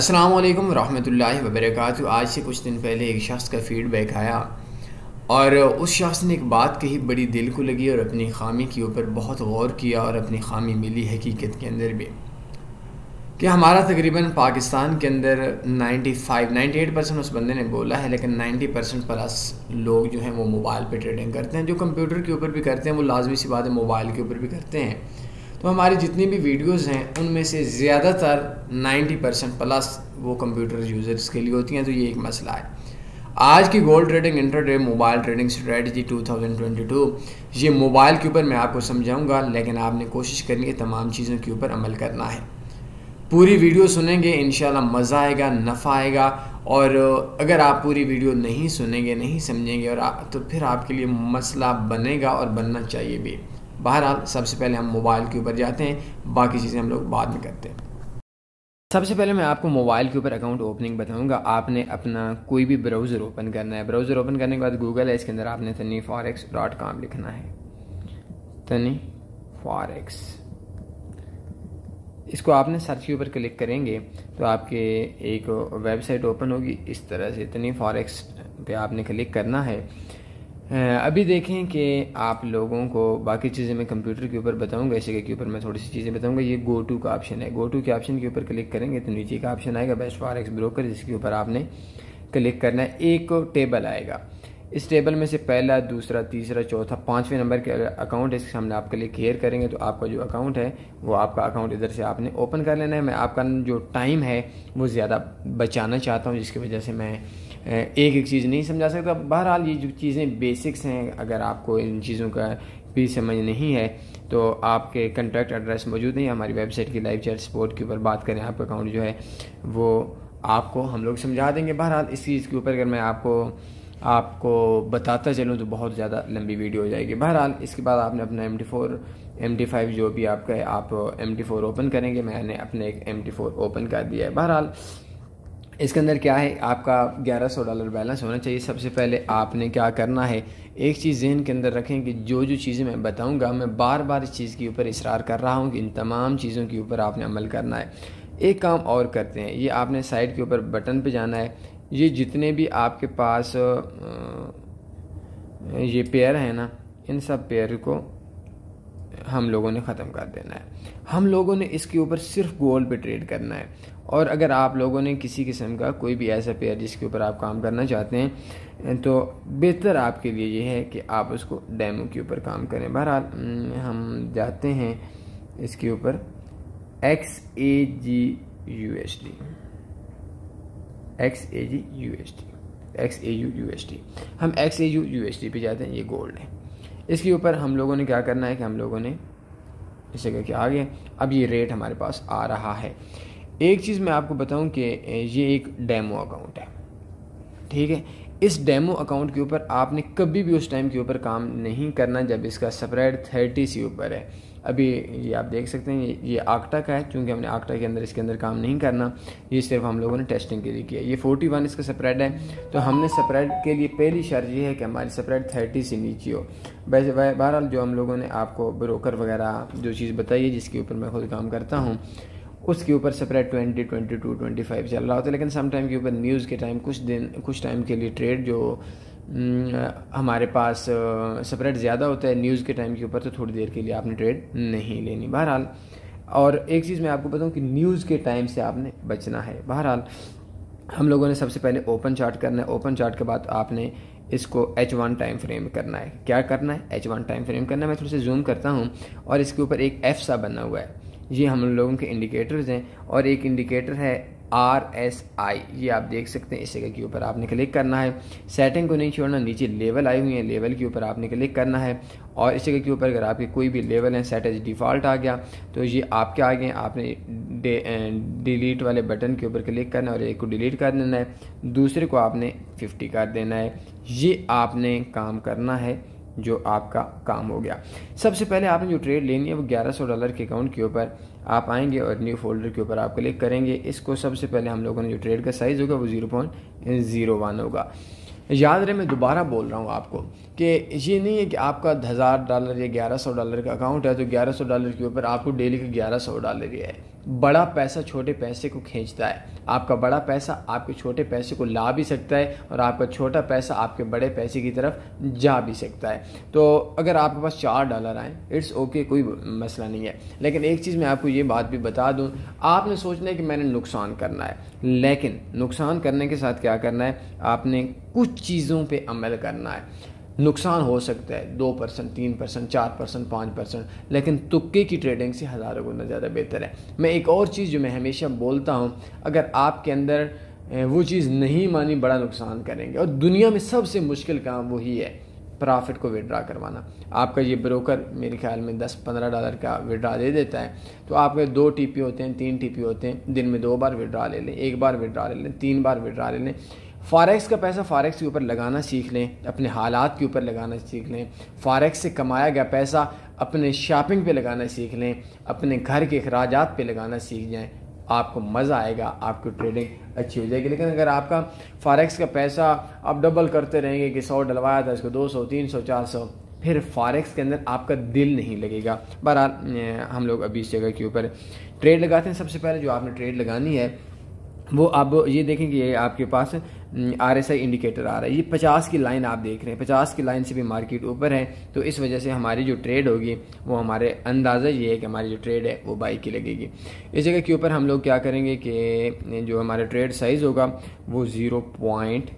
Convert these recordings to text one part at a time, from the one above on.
अस्सलाम वालेकुम रहमतुल्लाहि आज से कुछ दिन पहले एक शख्स का फ़ीडबैक आया और उस शख्स ने एक बात कही, बड़ी दिल को लगी और अपनी खामी के ऊपर बहुत गौर किया और अपनी खामी मिली हकीकत के अंदर भी कि हमारा तकरीबन पाकिस्तान के अंदर 95 98 परसेंट उस बंदे ने बोला है, लेकिन 90 परसेंट प्लस लोग जो हैं वो मोबाइल पे ट्रेडिंग करते हैं। जो कंप्यूटर के ऊपर भी करते हैं, वो लाजमी सी बात है मोबाइल के ऊपर भी करते हैं। तो हमारी जितनी भी वीडियोस हैं, उनमें से ज़्यादातर 90 परसेंट प्लस वो कंप्यूटर यूज़र्स के लिए होती हैं तो ये एक मसला है। आज की gold trading intraday mobile trading strategy 2022 ये मोबाइल के ऊपर मैं आपको समझाऊँगा, लेकिन आपने कोशिश करनी है तमाम चीज़ों के ऊपर अमल करना है। पूरी वीडियो सुनेंगे इन मज़ा आएगा, नफ़ा आएगा, और अगर आप पूरी वीडियो नहीं सुनेंगे, नहीं समझेंगे, और तो फिर आपके लिए मसला बनेगा और बनना चाहिए भी। बहरहाल, सबसे पहले हम मोबाइल के ऊपर जाते हैं, बाकी चीज़ें हम लोग बाद में करते हैं। सबसे पहले मैं आपको मोबाइल के ऊपर अकाउंट ओपनिंग बताऊँगा। आपने अपना कोई भी ब्राउज़र ओपन करना है। ब्राउज़र ओपन करने के बाद गूगल है, इसके अंदर आपने तनी फॉरेक्स डॉट कॉम लिखना है। तनी फॉरेक्स इसको आपने सर्च के ऊपर क्लिक करेंगे तो आपके एक वेबसाइट ओपन होगी। इस तरह से तनी फॉरेक्स पे आपने क्लिक करना है। अभी देखें कि आप लोगों को बाकी चीज़ें मैं कंप्यूटर के ऊपर बताऊँगा, ऐसे के ऊपर मैं थोड़ी सी चीज़ें बताऊँगा। ये गो टू का ऑप्शन है। गो टू के ऑप्शन के ऊपर क्लिक करेंगे तो नीचे का ऑप्शन आएगा बेस्ट फॉर एक्स ब्रोकर जिसके ऊपर आपने क्लिक करना है। एक टेबल आएगा। इस टेबल में से पहला, दूसरा, तीसरा, चौथा, पाँचवें नंबर के अकाउंट है, इसके सामने आप क्लिक क्लियर करेंगे तो आपका जो अकाउंट है, वो आपका अकाउंट इधर से आपने ओपन कर लेना है। मैं आपका जो टाइम है, वो ज़्यादा बचाना चाहता हूँ, जिसकी वजह से मैं एक एक चीज़ नहीं समझा सकता। बहरहाल ये जो चीज़ें बेसिक्स हैं, अगर आपको इन चीज़ों का भी समझ नहीं है तो आपके कंटैक्ट एड्रेस मौजूद नहीं हमारी वेबसाइट की लाइव चैट सपोर्ट के ऊपर बात करें, आपका अकाउंट जो है, वो आपको हम लोग समझा देंगे। बहरहाल इस चीज़ के ऊपर अगर मैं आपको आपको बताता चलूँ तो बहुत ज़्यादा लंबी वीडियो हो जाएगी। बहरहाल इसके बाद आपने अपना M T four M T five जो भी आपका है, आप एम टी फोर ओपन करेंगे। मैंने अपने एक एम टी फोर ओपन कर दिया है। बहरहाल इसके अंदर क्या है? आपका 1100 डॉलर बैलेंस होना चाहिए। सबसे पहले आपने क्या करना है? एक चीज़ जहन के अंदर रखें कि जो जो चीज़ें मैं बताऊँगा, मैं बार बार इस चीज़ के ऊपर इसरार कर रहा हूँ कि इन तमाम चीज़ों के ऊपर आपने अमल करना है। एक काम और करते हैं। ये आपने साइड के ऊपर बटन पर जाना है। ये जितने भी आपके पास ये पेयर हैं ना, इन सब पेयर को हम लोगों ने ख़त्म कर देना है। हम लोगों ने इसके ऊपर सिर्फ़ गोल्ड पे ट्रेड करना है। और अगर आप लोगों ने किसी किस्म का कोई भी ऐसा पेयर जिसके ऊपर आप काम करना चाहते हैं तो बेहतर आपके लिए ये है कि आप उसको डेमो के ऊपर काम करें। बहरहाल हम जाते हैं इसके ऊपर। X A G U S D X A G U S D X A U U S D हम X A U U S D पे जाते हैं, ये गोल्ड है। इसके ऊपर हम लोगों ने क्या करना है कि हम लोगों ने इसे करके आ गए अब ये रेट हमारे पास आ रहा है। एक चीज़ मैं आपको बताऊँ कि ये एक डेमो अकाउंट है। ठीक है? इस डेमो अकाउंट के ऊपर आपने कभी भी उस टाइम के ऊपर काम नहीं करना जब इसका स्प्रेड थर्टी से ऊपर है। अभी ये आप देख सकते हैं ये, ये आकटा का है क्योंकि हमने आकटा के अंदर इसके अंदर काम नहीं करना ये सिर्फ़ हम लोगों ने टेस्टिंग के लिए किया। ये फोर्टी वन इसका स्प्रेड है। तो हमने स्प्रेड के लिए पहली शर्त ये है कि हमारी स्प्रेड थर्टी से नीचे हो। वैसे बहरहाल जो हम लोगों ने आपको ब्रोकर वगैरह जो चीज़ बताई है जिसके ऊपर मैं खुद काम करता हूँ उसके ऊपर spread twenty twenty two twenty five चल रहा होता है, लेकिन सम टाइम के ऊपर न्यूज़ के टाइम कुछ दिन, कुछ टाइम के लिए ट्रेड जो हमारे पास स्प्रेड ज़्यादा होता है न्यूज़ के टाइम के ऊपर तो थोड़ी देर के लिए आपने ट्रेड नहीं लेनी। बहरहाल, और एक चीज़ मैं आपको बताऊँ कि न्यूज़ के टाइम से आपने बचना है। बहरहाल, हम लोगों ने सबसे पहले ओपन चार्ट करना है। ओपन चार्ट के बाद आपने इसको एच वन टाइम फ्रेम करना है। क्या करना है? एच वन टाइम फ्रेम करना है। मैं थोड़ा सा जूम करता हूँ, और इसके ऊपर एक एफ़ सा बना हुआ है। ये हम लोगों के इंडिकेटर्स हैं और एक इंडिकेटर है आर एस आई ये आप देख सकते हैं, इस जगह के ऊपर आपने क्लिक करना है। सेटिंग को नहीं छोड़ना, नीचे लेवल आई हुई है लेवल के ऊपर आपने क्लिक करना है। और इस जगह के ऊपर अगर आपके कोई भी लेवल है सेट एज डिफ़ॉल्ट आ गया तो ये आपके आ गए आपने डिलीट वाले बटन के ऊपर क्लिक करना है और एक को डिलीट कर देना है। दूसरे को आपने फिफ्टी कर देना है। ये आपने काम करना है। जो आपका काम हो गया। सबसे पहले आपने जो ट्रेड लेनी है, वो 1100 डॉलर के अकाउंट के ऊपर आप आएँगे और न्यू फोल्डर के ऊपर आप क्लिक करेंगे। इसको सबसे पहले हम लोगों ने जो ट्रेड का साइज़ होगा, वो ज़ीरो पॉइंट ज़ीरो वन होगा। याद रहे, मैं दोबारा बोल रहा हूँ आपको कि ये नहीं है कि आपका हज़ार डॉलर या ग्यारह सौ डॉलर का अकाउंट है तो ग्यारह सौ डॉलर के ऊपर आपको डेली का ग्यारह सौ डॉलर ही है। बड़ा पैसा छोटे पैसे को खींचता है। आपका बड़ा पैसा आपके छोटे पैसे को ला भी सकता है और आपका छोटा पैसा आपके बड़े पैसे की तरफ़ जा भी सकता है। तो अगर आपके पास चार डॉलर आए, इट्स ओके, कोई मसला नहीं है। लेकिन एक चीज़ मैं आपको ये बात भी बता दूँ, आपने सोचना है कि मैंने नुकसान करना है। लेकिन नुकसान करने के साथ क्या करना है? आपने कुछ चीज़ों पर अमल करना है। नुकसान हो सकता है, दो परसेंट, तीन परसेंट, चार परसेंट, पाँच परसेंट, लेकिन तुक्के की ट्रेडिंग से हज़ारों गुना ज़्यादा बेहतर है। मैं एक और चीज़ जो मैं हमेशा बोलता हूँ, अगर आपके अंदर वो चीज़ नहीं मानी, बड़ा नुकसान करेंगे। और दुनिया में सबसे मुश्किल काम वही है प्रॉफिट को विड्रा करवाना। आपका ये ब्रोकर मेरे ख्याल में दस पंद्रह डॉलर का विड्रा दे देता है। तो आपके दो टीपी होते हैं, तीन टीपी होते हैं, दिन में दो बार विड्रा ले लें, एक बार विड्रा ले लें, तीन बार विड्रा ले लें। फॉरेक्स का पैसा फॉरेक्स के ऊपर लगाना सीख लें, अपने हालात के ऊपर लगाना सीख लें। फॉरेक्स से कमाया गया पैसा अपने शॉपिंग पे लगाना सीख लें, अपने घर के अखराज पे लगाना सीख जाएँ। आपको मज़ा आएगा, आपकी ट्रेडिंग अच्छी हो जाएगी। लेकिन अगर आपका फॉरेक्स का पैसा आप डबल करते रहेंगे कि सौ डलवाया था, इसको दो सौ, तीन सौ, चार सौ, फिर फॉरेक्स के अंदर आपका दिल नहीं लगेगा। बहरहाल हम लोग अभी इस जगह के ऊपर ट्रेड लगाते हैं। सबसे पहले जो आपने ट्रेड लगानी है, वो अब ये देखें कि ये आपके पास आर एस आई इंडिकेटर आ रहा है। ये पचास की लाइन आप देख रहे हैं। पचास की लाइन से भी मार्केट ऊपर है। तो इस वजह से हमारी जो ट्रेड होगी, वो हमारे अंदाज़ा ये है कि हमारी जो ट्रेड है, वो बाई की लगेगी। इस जगह के ऊपर हम लोग क्या करेंगे कि, जो हमारा ट्रेड साइज़ होगा, वो ज़ीरो पॉइंट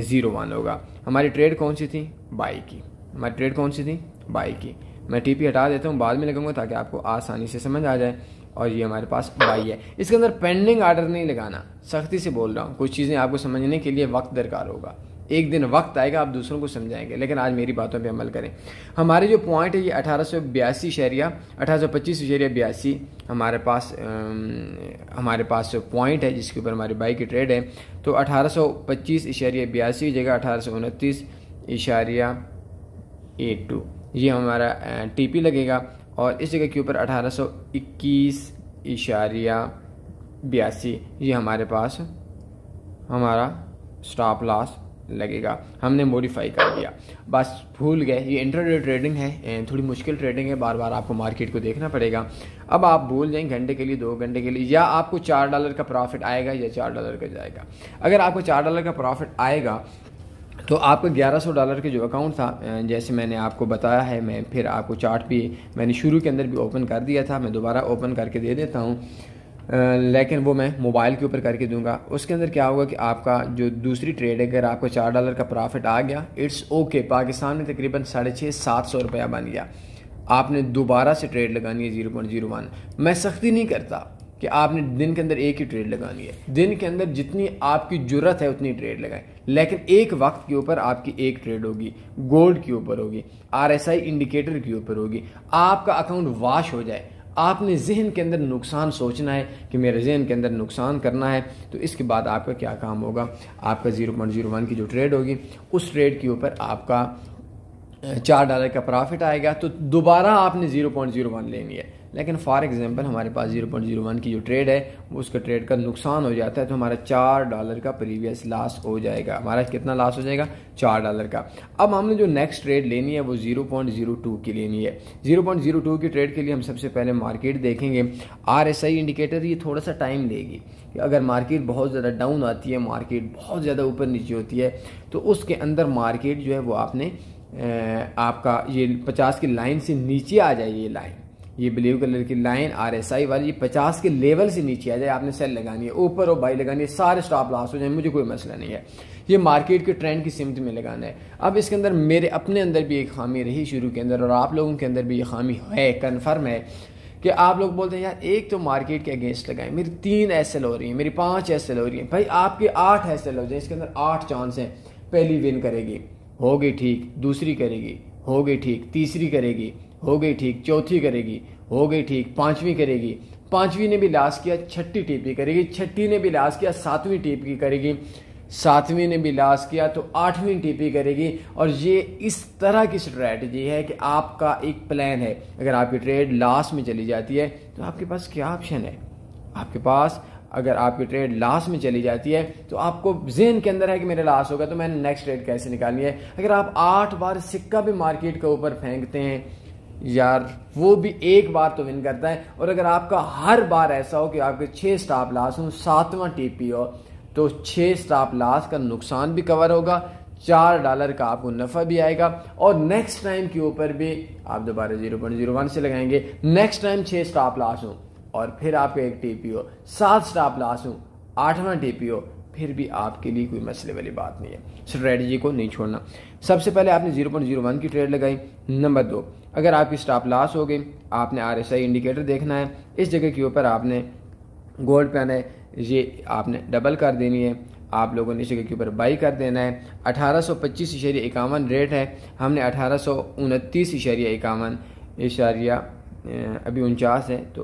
ज़ीरो वन होगा। हमारी ट्रेड कौन सी थी? बाई की। हमारी ट्रेड कौन सी थी? बाई की। मैं टीपी हटा देता हूँ, बाद में लगाऊँगा ताकि आपको आसानी से समझ आ जाए। और ये हमारे पास बाई है। इसके अंदर पेंडिंग आर्डर नहीं लगाना। सख्ती से बोल रहा हूँ कुछ चीज़ें आपको समझने के लिए वक्त दरकार होगा। एक दिन वक्त आएगा आप दूसरों को समझाएँगे लेकिन आज मेरी बातों पे अमल करें। हमारे जो पॉइंट है ये अठारह सौ बयासी शहरिया अठारह सौ पच्चीस शहरिया बयासी हमारे पास आ, हमारे पास पॉइंट है जिसके ऊपर हमारी बाइक की ट्रेड है तो अठारह सौ पच्चीस इशारिया बयासी जगह अठारह सौ उनतीस इशारिया एट टू। ये हमारा टीपी लगेगा। और इस जगह के ऊपर अठारह सौ इक्कीस इशारिया बयासी, ये हमारे पास हमारा स्टॉप लॉस लगेगा। हमने मॉडिफाई कर दिया। बस भूल गए। ये इंटरडे ट्रेडिंग है थोड़ी मुश्किल ट्रेडिंग है। बार बार आपको मार्केट को देखना पड़ेगा। अब आप भूल जाएँ, घंटे के लिए, दो घंटे के लिए, या आपको चार डॉलर का प्रॉफिट आएगा या चार डॉलर का जाएगा। अगर आपको चार डॉलर का प्रॉफिट आएगा तो आपका 1100 डॉलर के जो अकाउंट था जैसे मैंने आपको बताया है, मैं फिर आपको चार्ट भी, मैंने शुरू के अंदर भी ओपन कर दिया था, मैं दोबारा ओपन करके दे देता हूँ। लेकिन वो मैं मोबाइल के ऊपर करके दूँगा। उसके अंदर क्या होगा कि आपका जो दूसरी ट्रेड है, अगर आपको चार डॉलर का प्रॉफिट आ गया, इट्स ओके, पाकिस्तान में तकरीबन साढ़े छः सात सौ रुपया बन गया। आपने दोबारा से ट्रेड लगानी है ज़ीरो पॉइंट ज़ीरो वन। मैं सख्ती नहीं करता कि आपने दिन के अंदर एक ही ट्रेड लगानी है। दिन के अंदर जितनी आपकी ज़रूरत है, उतनी ट्रेड लगाएँ। लेकिन एक वक्त के ऊपर आपकी एक ट्रेड होगी। गोल्ड के ऊपर होगी। आरएसआई इंडिकेटर के ऊपर होगी। आपका अकाउंट वाश हो जाए। आपने जहन के अंदर नुकसान सोचना है कि मेरे जहन के अंदर नुकसान करना है तो इसके बाद आपका क्या काम होगा? आपका ज़ीरो पॉइंट ज़ीरो वन की जो ट्रेड होगी, उस ट्रेड के ऊपर आपका चार डॉलर का प्रॉफिट आएगा। तो दोबारा आपने ज़ीरो पॉइंट ज़ीरो वन लेनी है। लेकिन फॉर एग्जांपल हमारे पास ज़ीरो पॉइंट ज़ीरो वन की जो ट्रेड है वो उसका ट्रेड का नुकसान हो जाता है तो हमारा चार डॉलर का प्रीवियस लॉस हो जाएगा। हमारा कितना लॉस हो जाएगा? चार डॉलर का। अब हमने जो नेक्स्ट ट्रेड लेनी है, वो ज़ीरो पॉइंट ज़ीरो टू की लेनी है। ज़ीरो पॉइंट ज़ीरो टू की ट्रेड के लिए हम सबसे पहले मार्केट देखेंगे। आर एस आई इंडिकेटर ये थोड़ा सा टाइम लेगी अगर मार्केट बहुत ज़्यादा डाउन आती है मार्केट बहुत ज़्यादा ऊपर नीचे होती है तो उसके अंदर मार्केट जो है, वो आपने आपका ये पचास की लाइन से नीचे आ जाए ये लाइन ये ब्लू कलर की लाइन आर एस आई वाली पचास के लेवल से नीचे आ जाए, आपने सेल लगानी है, ऊपर और बाई लगानी है, सारे स्टॉप लॉस हो जाए, मुझे कोई मसला नहीं है। ये मार्केट के ट्रेंड की सिमत में लगाना है। अब इसके अंदर मेरे अपने अंदर भी एक खामी रही शुरू के अंदर, और आप लोगों के अंदर भी ये खामी है कन्फर्म है कि आप लोग बोलते हैं, यार, एक तो मार्केट के अगेंस्ट लगाएँ, मेरी तीन एल हो रही है, मेरी पाँच एल हो रही है, भाई आपके आठ एल हो जाए, इसके अंदर आठ चांस हैं, पहली विन करेगी, होगी ठीक, दूसरी करेगी, होगी ठीक, तीसरी करेगी हो गई ठीक, चौथी करेगी, हो गई ठीक, पांचवी करेगी। पांचवी ने भी लास्ट किया, छठी टीपी करेगी, छठी ने भी लास्ट किया, सातवीं टीपी करेगी। सातवीं ने भी लास्ट किया तो आठवीं टीपी करेगी। और ये इस तरह की स्ट्रैटेजी है कि आपका एक प्लान है। अगर आपकी ट्रेड लास्ट में चली जाती है तो आपके पास क्या ऑप्शन है? आपके पास, अगर आपकी ट्रेड लास्ट में चली जाती है तो आपको जेन के अंदर है कि मेरा लास्ट होगा तो मैंने नेक्स्ट ट्रेड कैसे निकालनी है? अगर आप आठ बार सिक्का भी मार्केट के ऊपर फेंकते हैं यार, वो भी एक बार तो विन करता है। और अगर आपका हर बार ऐसा हो कि आपके छः स्टाप लॉस हो, सातवां टीपी हो तो छः स्टॉप लॉस का नुकसान भी कवर होगा, चार डॉलर का आपको नफ़ा भी आएगा। और नेक्स्ट टाइम के ऊपर भी आप दोबारा ज़ीरो पॉइंट ज़ीरो वन से लगाएँगे। नेक्स्ट टाइम छः स्टॉप लॉस हो, और फिर आपका एक टीपी हो, सात स्टाप लॉस हो, आठवां टीपी हो, फिर भी आपके लिए कोई मसले वाली बात नहीं है। स्ट्रेटजी को नहीं छोड़ना। सबसे पहले आपने ज़ीरो पॉइंट ज़ीरो वन की ट्रेड लगाई। नंबर दो अगर आपकी स्टॉप लॉस हो गई, आपने आर एस आई इंडिकेटर देखना है, इस जगह के ऊपर आपने गोल्ड पेन है, ये आपने डबल कर देनी है, आप लोगों ने इस जगह के ऊपर बाई कर देना है। अठारह सौ पच्चीस इशारिया इक्यावन रेट है, हमने अठारह सौ उनतीस इशारिया इक्यावन, इशारिया अभी उनचास है तो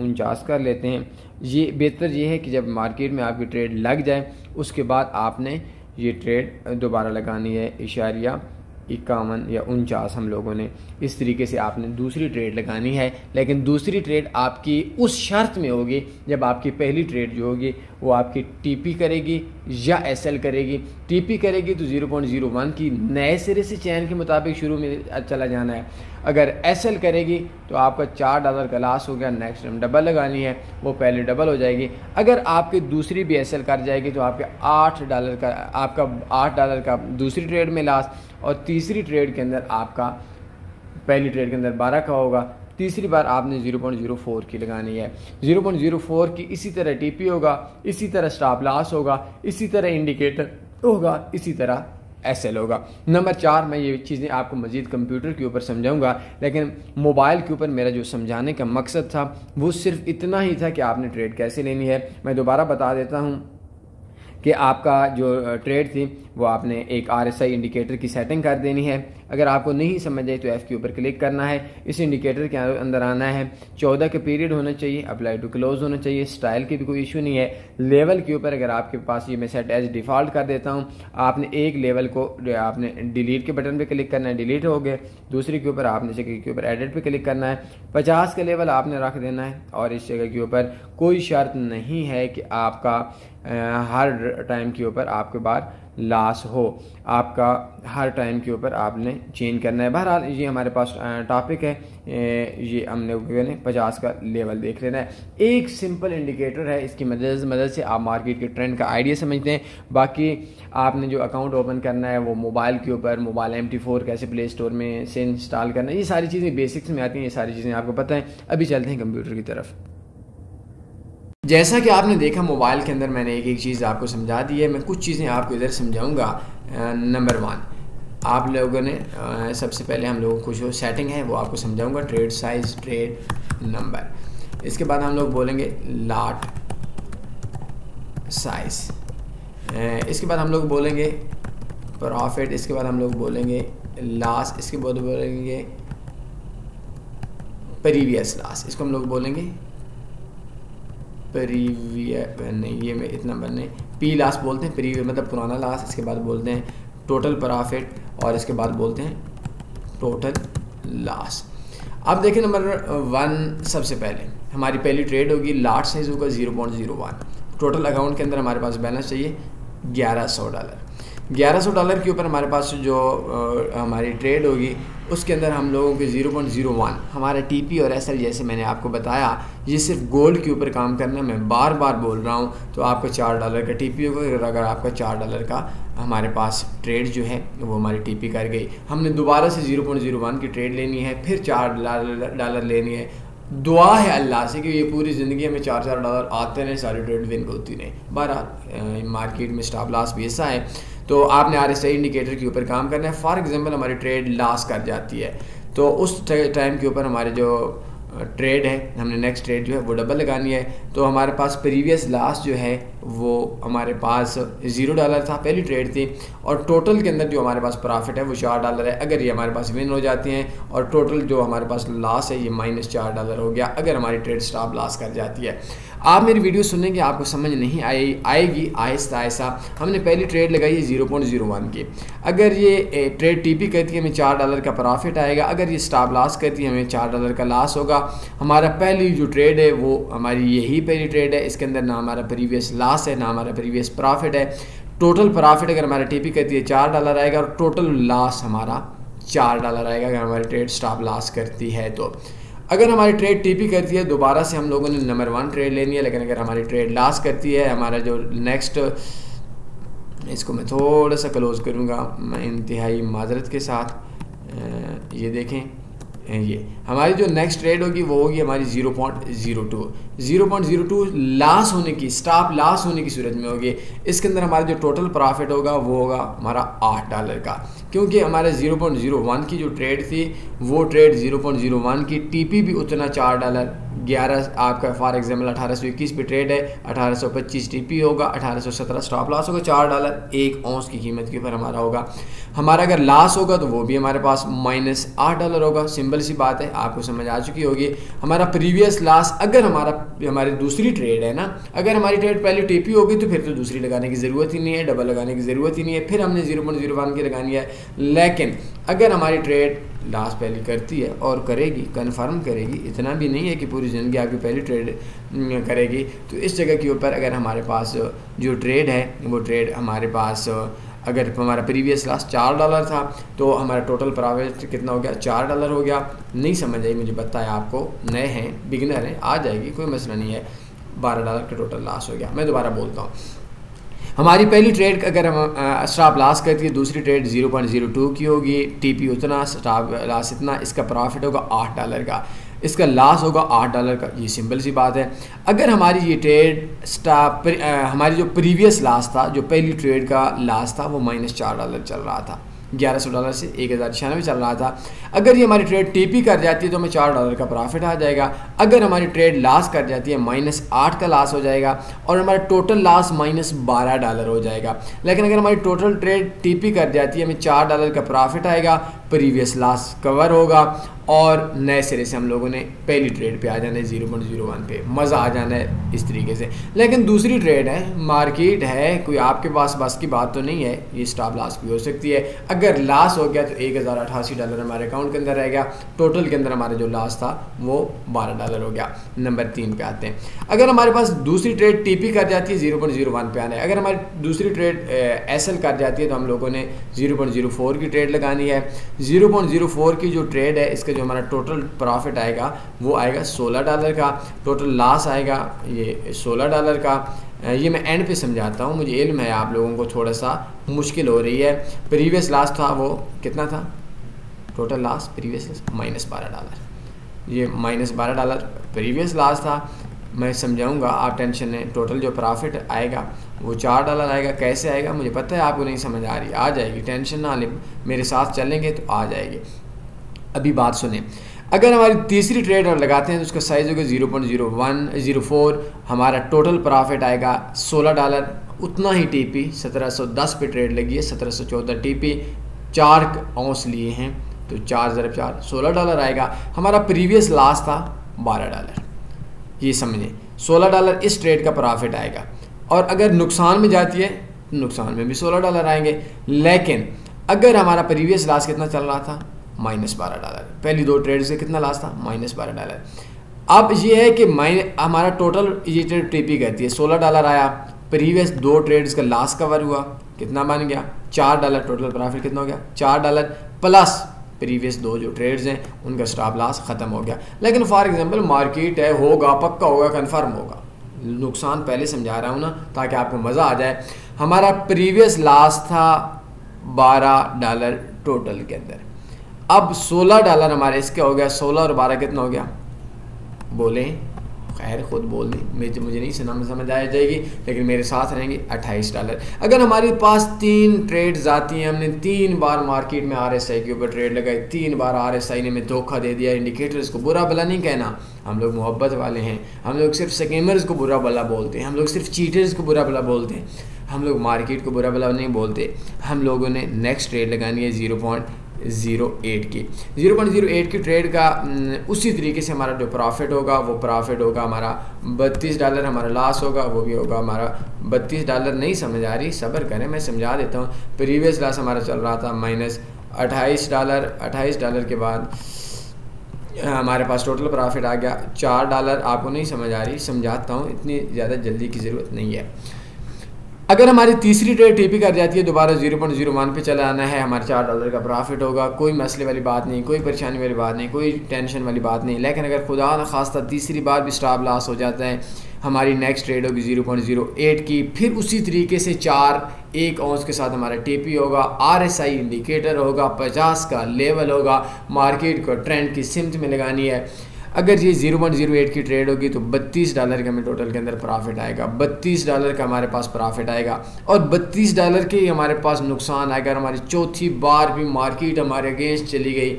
उनचास कर लेते हैं। ये बेहतर ये है कि जब मार्केट में आपकी ट्रेड लग जाए, उसके बाद आपने ये ट्रेड दोबारा लगानी है, इशारिया। इक्यावन या उनचास हम लोगों ने इस तरीके से आपने दूसरी ट्रेड लगानी है। लेकिन दूसरी ट्रेड आपकी उस शर्त में होगी, जब आपकी पहली ट्रेड जो होगी, वो आपकी टीपी करेगी या एसएल करेगी। टीपी करेगी तो 0.01 की नए सिरे से चैन के मुताबिक शुरू में चला जाना है। अगर एसएल करेगी तो आपका चार डॉलर का लास हो गया नेक्स्ट टाइम डबल लगानी है, वो पहले डबल हो जाएगी। अगर आपकी दूसरी भी एसएल कर जाएगी तो आपके आठ डॉलर का, आपका आठ डॉलर का दूसरी ट्रेड में लास और तीसरी ट्रेड के अंदर आपका, पहली ट्रेड के अंदर बारह का होगा। तीसरी बार आपने 0.04 की लगानी है। 0.04 की इसी तरह टीपी होगा, इसी तरह स्टॉप लॉस होगा, इसी तरह इंडिकेटर होगा, इसी तरह एस एल होगा। नंबर चार, मैं ये चीज़ें आपको मज़ीद कंप्यूटर के ऊपर समझाऊँगा, लेकिन मोबाइल के ऊपर मेरा जो समझाने का मकसद था, वो सिर्फ़ इतना ही था कि आपने ट्रेड कैसे लेनी है। मैं दोबारा बता देता हूँ कि आपका जो ट्रेड थी वो आपने एक आर एस आई इंडिकेटर की सेटिंग कर देनी है। अगर आपको नहीं समझ आए तो एफ़ के ऊपर क्लिक करना है। इस इंडिकेटर के अंदर आना है। चौदह के पीरियड होना चाहिए। अप्लाई टू क्लोज होना चाहिए। स्टाइल की भी कोई इशू नहीं है। लेवल के ऊपर अगर आपके पास ये मैं सेट एज डिफ़ॉल्ट कर देता हूँ, आपने एक लेवल को आपने डिलीट के बटन पर क्लिक करना है। डिलीट हो गए दूसरे के ऊपर आपने जगह के ऊपर एडिट पर क्लिक करना है। पचास का लेवल आपने रख देना है। और इस जगह के ऊपर कोई शर्त नहीं है कि आपका हर टाइम के ऊपर आपके बार लॉस हो। आपका हर टाइम के ऊपर आपने चेंज करना है। बहरहाल, ये हमारे पास टॉपिक है। ये हमने ने पचास का लेवल देख लेना है। एक सिंपल इंडिकेटर है इसकी मदद मदद से आप मार्केट के ट्रेंड का आइडिया समझते हैं। बाकी आपने जो अकाउंट ओपन करना है, वो मोबाइल के ऊपर मोबाइल एम कैसे प्ले स्टोर में से इंस्टॉल करना है, ये सारी चीज़ें बेसिक्स में आती हैं, ये सारी चीज़ें आपको पता है। अभी चलते हैं कंप्यूटर की तरफ़। जैसा कि आपने देखा, मोबाइल के अंदर मैंने एक एक चीज़ आपको समझा दी है। मैं कुछ चीज़ें आपको इधर समझाऊँगा। नंबर वन आप लोगों ने सबसे पहले हम लोगों को जो सेटिंग है वो आपको समझाऊँगा। ट्रेड साइज़ ट्रेड नंबर इसके बाद हम लोग बोलेंगे लाट साइज़ इसके बाद हम लोग बोलेंगे प्रॉफिट इसके बाद हम लोग बोलेंगे लास इसके बाद बोलेंगे प्रीवियस लास इसको हम लोग बोलेंगे प्रीवियर नहीं ये में इतना बनने पी लास्ट बोलते हैं प्रीवियर मतलब पुराना लास्ट इसके बाद बोलते हैं टोटल प्रॉफिट और इसके बाद बोलते हैं टोटल लास अब देखें नंबर वन सबसे पहले। हमारी पहली ट्रेड होगी लाट साइज़ होगा zero point zero one total account के अंदर हमारे पास बैलेंस चाहिए ग्यारह सौ डॉलर ग्यारह सौ डॉलर के ऊपर हमारे पास जो आ, हमारी ट्रेड होगी उसके अंदर हम लोगों के ज़ीरो पॉइंट ज़ीरो वन हमारा टी पी और एस एल जैसे मैंने आपको बताया, ये सिर्फ़ गोल्ड के ऊपर काम करना मैं बार बार बोल रहा हूँ। तो आपका चार डॉलर का टी पी होगा अगर आपका चार डॉलर का हमारे पास ट्रेड जो है, वो हमारी टी पी कर गई। हमने दोबारा से ज़ीरो पॉइंट ज़ीरो वन की ट्रेड लेनी है, फिर चार डॉलर लेनी है। दुआ है अल्लाह से कि ये पूरी ज़िंदगी हमें चार चार डॉलर आते रहे, सारी ट्रेड विन होती रहे। बहरहाल मार्केट में स्टॉप लॉस भी ऐसा है। तो आपने आर एस आई इंडिकेटर के ऊपर काम करना है। फॉर एग्ज़ाम्पल हमारी ट्रेड लॉस कर जाती है। तो उस टाइम के ऊपर हमारे जो ट्रेड है, हमने नेक्स्ट ट्रेड जो है, वो डबल लगानी है। तो हमारे पास प्रीवियस लास्ट जो है वो हमारे पास ज़ीरो डॉलर था, पहली ट्रेड थी और टोटल के अंदर जो हमारे पास प्रॉफिट है, वो चार डॉलर है। अगर ये हमारे पास विन हो जाती हैं और टोटल जो हमारे पास लॉस है, ये माइनस चार डॉलर हो गया, अगर हमारी ट्रेड स्टॉप लॉस कर जाती है। आप मेरी वीडियो सुनने की आपको समझ नहीं आई, आएगी आहिस्ता आहिस्ता। हमने पहली ट्रेड लगाई है ज़ीरो पॉइंट ज़ीरो वन की। अगर ये ट्रेड टी पी कहती है, हमें चार डॉलर का प्रॉफिट आएगा। अगर ये स्टॉप लॉस कहती है, हमें चार डॉलर का लॉस होगा। हमारा पहली जो ट्रेड है, वो हमारी यही पहली ट्रेड है। इसके अंदर ना हमारा प्रीवियस लॉस है ना हमारा प्रीवियस प्रॉफिट है। टोटल प्रॉफिट अगर हमारा टी पी कहती है, चार डॉलर आएगा और टोटल लॉस हमारा चार डॉलर आएगा अगर हमारी ट्रेड स्टॉप लॉस करती है तो। अगर हमारी ट्रेड टीपी करती है, दोबारा से हम लोगों ने नंबर वन ट्रेड लेनी है, लेकिन अगर हमारी ट्रेड लॉस करती है, हमारा जो नेक्स्ट इसको मैं थोड़ा सा क्लोज़ करूँगा, मैं इंतहाई माजरत के साथ ये देखें, ये, हमारी जो नेक्स्ट ट्रेड होगी, वो होगी हमारी zero point zero two zero point zero two loss होने की स्टॉप लास होने की सूरत में होगी। इसके अंदर हमारा जो टोटल प्रॉफिट होगा, वो होगा हमारा आठ डॉलर का। क्योंकि हमारे ज़ीरो पॉइंट ज़ीरो वन की जो ट्रेड थी, वो trade zero point zero one की टीपी भी उतना चार डॉलर ग्यारह, आपका फॉर एग्ज़ाम्पल अठारह सौ इक्कीस पे ट्रेड है, अठारह सौ पच्चीस टी पी होगा, अठारह सौ सत्रह स्टॉप लॉस होगा, चार डॉलर एक औंस की कीमत के ऊपर हमारा होगा। हमारा अगर लॉस होगा तो वो भी हमारे पास माइनस आठ डॉलर होगा। सिंपल सी बात है, आपको समझ आ चुकी होगी। हमारा प्रीवियस लॉस अगर हमारा हमारी दूसरी ट्रेड है ना। अगर हमारी ट्रेड पहले टी पी होगी तो फिर तो दूसरी लगाने की ज़रूरत ही नहीं है डबल लगाने की ज़रूरत ही नहीं है, फिर हमने ज़ीरो पॉइंट ज़ीरो वन की लगानी है। लेकिन अगर हमारी ट्रेड लास्ट पहली करती है और करेगी कन्फर्म करेगी, इतना भी नहीं है कि पूरी ज़िंदगी आपकी पहली ट्रेड करेगी तो इस जगह के ऊपर अगर हमारे पास जो ट्रेड है, वो ट्रेड हमारे पास अगर हमारा प्रीवियस लास्ट चार डॉलर था तो हमारा टोटल प्रॉफिट कितना हो गया? चार डॉलर हो गया। नहीं समझ आई मुझे बताया आपको, नए हैं बिगनर हैं, आ जाएगी, कोई मसला नहीं है। बारह डॉलर का टोटल लॉस हो गया। मैं दोबारा बोलता हूँ। हमारी पहली ट्रेड अगर हम स्टॉप लॉस करती है दूसरी trade zero point zero two की होगी। टीपी उतना स्टॉप लॉस इतना, इसका प्रॉफिट होगा आठ डॉलर का। इसका लॉस होगा आठ डॉलर का। ये सिंपल सी बात है। अगर हमारी ये ट्रेड स्टॉप हमारी जो प्रीवियस लॉस था, जो पहली ट्रेड का लॉस था, वो माइनस चार डॉलर चल रहा था। ग्यारह सौ डॉलर से एक हज़ार छियानवे चल रहा था। अगर ये हमारी ट्रेड टीपी कर जाती है तो हमें चार डॉलर का प्रॉफिट आ जाएगा। अगर हमारी ट्रेड लॉस कर जाती है माइनस आठ का लॉस हो जाएगा और हमारा टोटल लॉस माइनस बारह डॉलर हो जाएगा। लेकिन अगर हमारी टोटल ट्रेड टीपी कर जाती है, हमें चार डॉलर का प्रॉफिट आएगा। प्रीवियस लॉस कवर होगा। और नए सिरे से हम लोगों ने पहली ट्रेड पे आ जाना है ज़ीरो पॉइंट ज़ीरो वन पे। मज़ा आ जाना है इस तरीके से। लेकिन दूसरी ट्रेड है मार्केट है, कोई आपके पास बस की बात तो नहीं है, ये स्टॉप लॉस भी हो सकती है। अगर लॉस हो गया तो एक हज़ार अठासी डॉलर हमारे अकाउंट के अंदर रह गया। टोटल के अंदर हमारा जो लॉस था, वो बारह डॉलर हो गया। नंबर तीन पे आते हैं। अगर हमारे पास दूसरी ट्रेड टी पी कर जाती है ज़ीरो पॉइंट ज़ीरो वन पे आना है। अगर हमारी दूसरी ट्रेड एस एल कर जाती है तो हम लोगों ने ज़ीरो पॉइंट ज़ीरो फोर की ट्रेड लगानी है। ज़ीरो पॉइंट ज़ीरो फोर की जो ट्रेड है, इसका जो हमारा टोटल प्रॉफिट आएगा, वो आएगा सोलह डॉलर का टोटल लॉस आएगा ये सोलह डॉलर का। ये मैं एंड पे समझाता हूँ, मुझे इल्म है, आप लोगों को थोड़ा सा मुश्किल हो रही है। प्रीवियस लास्ट था वो, कितना था? टोटल लास्ट प्रीवियस माइनस बारह डॉलर ये माइनस बारह डॉलर प्रीवियस लास्ट था। मैं समझाऊँगा, आप टेंशन नहीं टोटल जो प्रॉफिट आएगा, वो चार डॉलर आएगा। कैसे आएगा, मुझे पता है, आपको नहीं समझ आ रही, आ जाएगी। टेंशन ना ले, मेरे साथ चलेंगे तो आ जाएगी। अभी बात सुने। अगर हमारी तीसरी ट्रेड और लगाते हैं तो उसका साइज़ होगा zero point zero one zero four हमारा टोटल प्रॉफिट आएगा सोलह डॉलर उतना ही टी पी सत्रह सौ दस पे ट्रेड लगी है, सत्रह सौ चौदह टी पी चार औंस लिए हैं तो चार ज़रब चार, सोलह डॉलर आएगा। हमारा प्रीवियस लास्ट था बारह डॉलर ये समझें सोलह डॉलर इस ट्रेड का प्रॉफिट आएगा। और अगर नुकसान में जाती है तो नुकसान में भी सोलह डॉलर आएँगे। लेकिन अगर हमारा प्रीवियस लास्ट कितना चल रहा था? माइनस बारह डॉलर। पहली दो ट्रेड से कितना लास्ट था? माइनस बारह डॉलर। अब ये है कि माइन हमारा टोटल ये ट्रेड टीपी कहती है। सोलह डॉलर आया प्रीवियस दो ट्रेड्स का लास्ट कवर हुआ। कितना बन गया? चार डॉलर टोटल प्रॉफिट कितना हो गया? चार डॉलर प्लस प्रीवियस दो जो ट्रेड्स हैं, उनका स्टॉप लॉस ख़त्म हो गया। लेकिन फॉर एग्जांपल मार्केट है, होगा, पक्का होगा कंफर्म होगा। नुकसान पहले समझा रहा हूँ ना, ताकि आपको मज़ा आ जाए। हमारा प्रीवियस लास्ट था बारह डॉलर टोटल के अंदर। अब 16 डॉलर हमारे इसके हो गया 16 और 12 कितना हो गया? बोले, खैर, खुद बोल दी। मुझे मुझे नहीं सुना समझ आ जाएगी, लेकिन मेरे साथ रहेंगे 28 डॉलर। अगर हमारे पास तीन ट्रेड्स आती हैं, हमने तीन बार मार्केट में आर एस आई के ऊपर ट्रेड लगाई, तीन बार आर एस आई ने हमें धोखा दे दिया। इंडिकेटर्स को बुरा भला नहीं कहना। हम लोग मोहब्बत वाले हैं। हम लोग सिर्फ़ स्कीमर्स को बुरा भला बोलते हैं। हम लोग सिर्फ़ चीटर्स को बुरा भला बोलते हैं। हम लोग मार्केट को बुरा भला नहीं बोलते। हम लोगों ने नेक्स्ट ट्रेड लगानी है ज़ीरो पॉइंट ज़ीरो एट की। ज़ीरो पॉइंट ज़ीरो एट की ट्रेड का उसी तरीके से हमारा जो प्रॉफिट होगा, वो प्रॉफिट होगा, हमारा बत्तीस डॉलर हमारा लॉस होगा, वो भी होगा, हमारा बत्तीस डॉलर नहीं समझ आ रही, सब्र करें, मैं समझा देता हूँ। प्रीवियस लॉस हमारा चल रहा था माइनस अट्ठाईस डॉलर अट्ठाईस डॉलर के बाद हमारे पास टोटल प्रॉफिट आ गया। चार डॉलर, आपको नहीं समझ आ रही, समझाता हूँ, इतनी ज़्यादा जल्दी की ज़रूरत नहीं है। अगर हमारी तीसरी ट्रेड टीपी कर जाती है, दोबारा ज़ीरो पॉइंट ज़ीरो वन पे चला आना है, हमारे चार डॉलर का प्रॉफिट होगा, कोई मसले वाली बात नहीं, कोई परेशानी वाली बात नहीं, कोई टेंशन वाली बात नहीं। लेकिन अगर खुदा न खास्ता तीसरी बार भी स्टॉप लॉस हो जाता है, हमारी नेक्स्ट ट्रेड होगी ज़ीरो पॉइंट ज़ीरो एट की। फिर उसी तरीके से चार एक औंस के साथ हमारा टीपी होगा आर एस आई इंडिकेटर होगा, पचास का लेवल होगा मार्केट को ट्रेंड की सिमत में लगानी है। अगर ये ज़ीरो पॉइंट ज़ीरो एट की ट्रेड होगी तो बत्तीस डॉलर का हमें टोटल के अंदर प्रॉफिट आएगा। बत्तीस डॉलर का हमारे पास प्रॉफिट आएगा और बत्तीस डॉलर के ही हमारे पास नुकसान आएगा। हमारी चौथी बार भी मार्केट हमारे अगेंस्ट चली गई।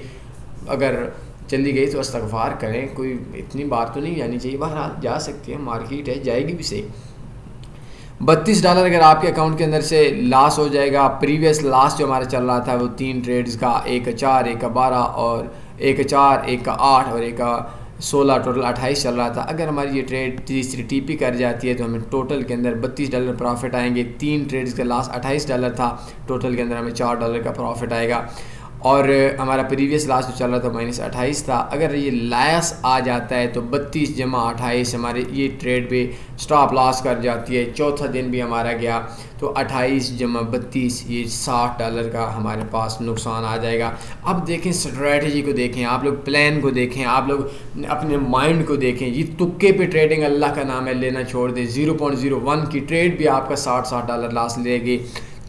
अगर चली गई तो इस्तफार करें, कोई इतनी बात तो नहीं जानी चाहिए। बहरहाल, जा सकती है, मार्केट है, जाएगी भी सही। बत्तीस डॉलर अगर आपके अकाउंट के अंदर से लॉस हो जाएगा, प्रीवियस लास्ट जो हमारा चल रहा था वो तीन ट्रेड्स का, एक चार, एक बारह और एक चार, एक आठ और एक का सोलह टोटल अट्ठाईस चल रहा था। अगर हमारी ये ट्रेड तीसरी टीपी कर जाती है तो हमें टोटल के अंदर बत्तीस डॉलर प्रॉफिट आएँगे। तीन ट्रेड्स का लास्ट अट्ठाईस डॉलर था। टोटल के अंदर हमें चार डॉलर का प्रॉफिट आएगा। और हमारा प्रीवियस लास्ट जो चल रहा था माइनस अट्ठाईस था, अगर ये लायस आ जाता है तो बत्तीस जमा अट्ठाईस हमारे ये ट्रेड पे स्टॉप लॉस कर जाती है। चौथा दिन भी हमारा गया तो अट्ठाईस जमा बत्तीस, ये साठ डॉलर का हमारे पास नुकसान आ जाएगा। अब देखें स्ट्रेटजी को देखें, आप लोग प्लान को देखें, आप लोग अपने माइंड को देखें, ये तुक्के पे ट्रेडिंग अल्लाह का नाम है, लेना छोड़ दें। ज़ीरो पॉइंट ज़ीरो वन की ट्रेड भी आपका साठ साठ डॉलर लॉस लेगी।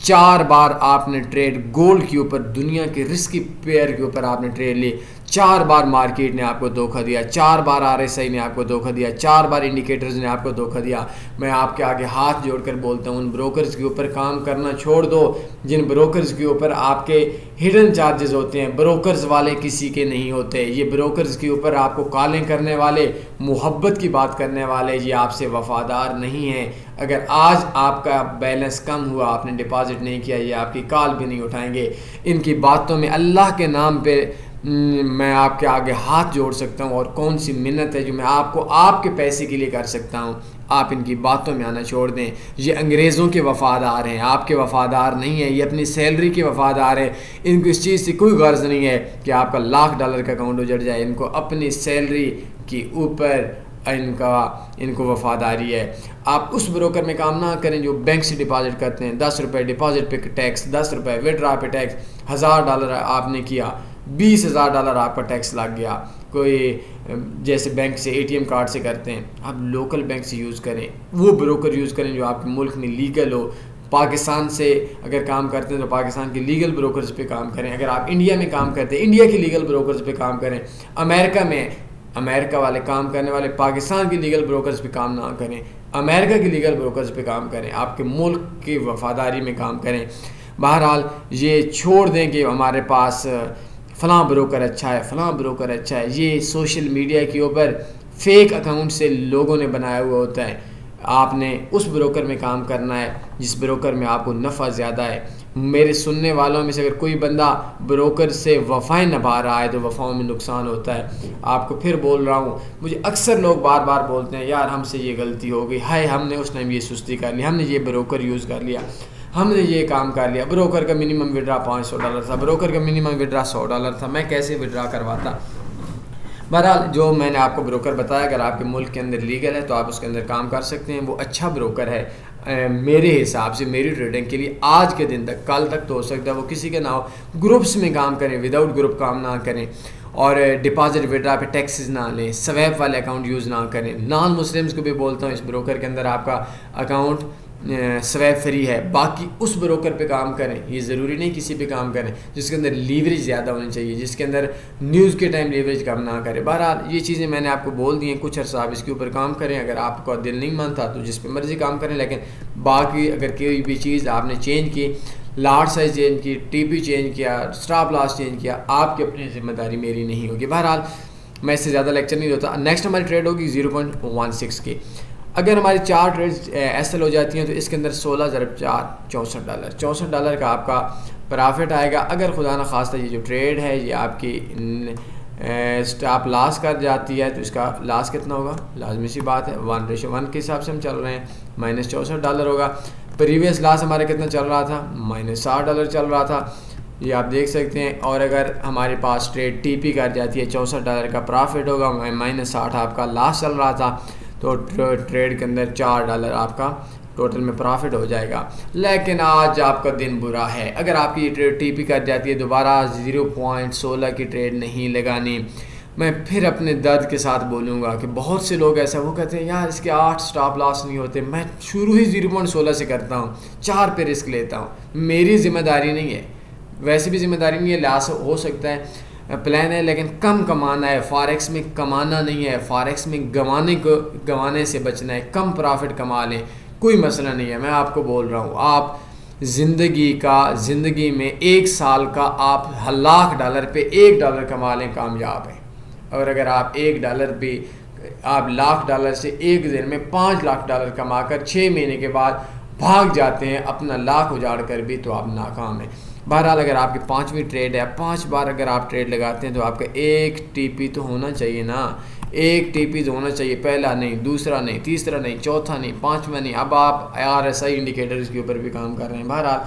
चार बार आपने ट्रेड गोल्ड के ऊपर, दुनिया के रिस्की पेयर के ऊपर आपने ट्रेड ली। चार बार मार्केट ने आपको धोखा दिया। चार बार आरएसआई ने आपको धोखा दिया। चार बार इंडिकेटर्स ने आपको धोखा दिया। मैं आपके आगे हाथ जोड़कर बोलता हूँ, उन ब्रोकर्स के ऊपर काम करना छोड़ दो। जिन ब्रोकर्स के ऊपर आपके हिडन चार्जेस होते हैं ब्रोकर्स वाले किसी के नहीं होते। ये ब्रोकर्स के ऊपर आपको कॉलें करने वाले, मोहब्बत की बात करने वाले, ये आपसे वफादार नहीं हैं। अगर आज आपका बैलेंस कम हुआ, आपने डिपॉजिट नहीं किया, ये आपकी कॉल भी नहीं उठाएँगे। इनकी बातों में अल्लाह के नाम पे मैं आपके आगे हाथ जोड़ सकता हूँ और कौन सी मिन्नत है जो मैं आपको आपके पैसे के लिए कर सकता हूँ, आप इनकी बातों में आना छोड़ दें। ये अंग्रेज़ों के वफ़ादार हैं, आपके वफ़ादार नहीं हैं, ये अपनी सैलरी के वफ़ादार हैं। इनको इस चीज़ से कोई गर्ज नहीं है कि आपका लाख डॉलर का अकाउंट उजड़ जाए। इनको अपनी सैलरी के ऊपर इनका, इनको वफादारी है। आप उस ब्रोकर में काम ना करें जो बैंक से डिपॉजिट करते हैं। दस रुपये डिपॉजिट पे टैक्स, दस रुपये विड्रा पे टैक्स, हज़ार डॉलर आपने किया, बीस हज़ार डॉलर आपका टैक्स लग गया। कोई जैसे बैंक से एटीएम कार्ड से करते हैं, आप लोकल बैंक से यूज़ करें। वो ब्रोकर यूज़ करें जो आपके मुल्क में लीगल हो। पाकिस्तान से अगर काम करते हैं तो पाकिस्तान के लीगल ब्रोकर्स पे काम करें। अगर आप इंडिया में काम करते हैं, इंडिया के लीगल ब्रोकर्स पे काम करें। अमेरिका में अमेरिका वाले काम करने वाले, पाकिस्तान के लीगल ब्रोकर्स पे काम ना करें। अमेरिका के लीगल ब्रोकर्स पे काम करें। आपके मुल्क की वफादारी में काम करें। बहरहाल, ये छोड़ दें कि हमारे पास फ़लाँ ब्रोकर अच्छा है, फ़लाँ ब्रोकर अच्छा है। ये सोशल मीडिया के ऊपर फेक अकाउंट से लोगों ने बनाया हुआ होता है। आपने उस ब्रोकर में काम करना है, जिस ब्रोकर में आपको नफ़ा ज़्यादा है। मेरे सुनने वालों में से अगर कोई बंदा ब्रोकर से वफ़ाएँ नभा रहा है तो वफ़ाओं में नुकसान होता है। आपको फिर बोल रहा हूँ, मुझे अक्सर लोग बार बार बोलते हैं, यार, हमसे ये गलती हो गई। हाय, हमने उस टाइम ये सुस्ती कर ली, हमने ये ब्रोकर यूज़ कर लिया, हमने ये काम कर लिया। ब्रोकर का मिनिमम विड्रा पाँच सौ डॉलर था, ब्रोकर का मिनिमम विड्रा सौ डॉलर था। मैं कैसे विड्रा करवाता? बहरहाल, जो मैंने आपको ब्रोकर बताया, अगर आपके मुल्क के अंदर लीगल है तो आप उसके अंदर काम कर सकते हैं। वो अच्छा ब्रोकर है। मेरे हिसाब से, मेरी ट्रेडिंग के लिए आज के दिन तक, कल तक तो हो सकता है वो किसी के ना हो ग्रुप्स में काम करें विदाउट ग्रुप काम ना करें, और डिपॉजिट विड्रा पे टैक्सेस ना लें स्वैप वाले अकाउंट यूज़ ना करें। नॉन मुस्लिम्स को भी बोलता हूँ, इस ब्रोकर के अंदर आपका अकाउंट स्वैप फ्री है। बाकी उस ब्रोकर पे काम करें। ये ज़रूरी नहीं किसी पे काम करें, जिसके अंदर लीवरेज ज़्यादा होनी चाहिए, जिसके अंदर न्यूज़ के टाइम लीवरेज कम ना करें। बहरहाल, ये चीज़ें मैंने आपको बोल दी हैं। कुछ अर्सा आप इसके ऊपर काम करें। अगर आपका दिल नहीं मानता तो जिस पर मर्ज़ी काम करें। लेकिन बाकी अगर कोई भी चीज़ आपने चेंज की लार्ज साइज़ चेंज की टी चेंज किया स्टाफ लास्ट चेंज किया, आपकी अपनी ज़िम्मेदारी मेरी नहीं होगी। बहरहाल, मैं इससे ज़्यादा लेक्चर नहीं होता नेक्स्ट हमारी ट्रेड होगी ज़ीरो पॉइंट वन सिक्स की अगर हमारी चार ट्रेड एस हो जाती हैं तो इसके अंदर सोलह ज़रब चार, चौंसठ डॉलर। चौंसठ डॉलर का आपका प्रॉफिट आएगा। अगर खुदा न खास्ता ये जो ट्रेड है, ये आपकी स्टॉप लास कर जाती है तो इसका लास कितना होगा? लाजमी सी बात है। वन रेशो वन के हिसाब से हम चल रहे हैं। माइनस चौंसठ डॉलर होगा। प्रीवियस लास हमारा कितना चल रहा था? माइनस साठ डॉलर चल रहा था। ये आप देख सकते हैं। और अगर हमारे पास ट्रेड टीपी कर जाती है, चौंसठ डॉलर का प्रॉफिट होगा। माइनस साठ आपका लास चल रहा था। तो ट्रेड के अंदर चार डॉलर आपका टोटल में प्रॉफिट हो जाएगा। लेकिन आज आपका दिन बुरा है। अगर आपकी ट्रेड टी पी कर जाती है, दोबारा ज़ीरो पॉइंट सोलह की ट्रेड नहीं लगानी, मैं फिर अपने दर्द के साथ बोलूँगा कि बहुत से लोग ऐसा वो कहते हैं, यार, इसके आठ स्टॉप लॉस नहीं होते। मैं शुरू ही ज़ीरो पॉइंट सोलह से करता हूँ, चार पे रिस्क लेता हूँ। मेरी ज़िम्मेदारी नहीं है। वैसे भी ज़िम्मेदारी नहीं है, लास हो सकता है। प्लान है, लेकिन कम कमाना है फॉरेक्स में कमाना नहीं है फॉरेक्स में गंवाने को, गंवाने से बचना है, कम प्रॉफिट कमा लें, कोई मसला नहीं है। मैं आपको बोल रहा हूँ, आप ज़िंदगी का, ज़िंदगी में एक साल का आप लाख डॉलर पे एक डॉलर कमा लें, कामयाब है। और अगर आप एक डॉलर भी, आप लाख डॉलर से एक दिन में पाँच लाख डॉलर कमा कर छः महीने के बाद भाग जाते हैं, अपना लाख उजाड़ कर भी तो आप नाकाम हैं। बहरहाल अगर आपकी पाँचवीं ट्रेड है, पाँच बार अगर आप ट्रेड लगाते हैं तो आपका एक टीपी तो होना चाहिए ना। एक टीपी तो होना चाहिए, पहला नहीं, दूसरा नहीं, तीसरा नहीं, चौथा नहीं, पाँचवा नहीं। अब आप आर एस आई इंडिकेटर्स के ऊपर भी काम कर रहे हैं। बहरहाल,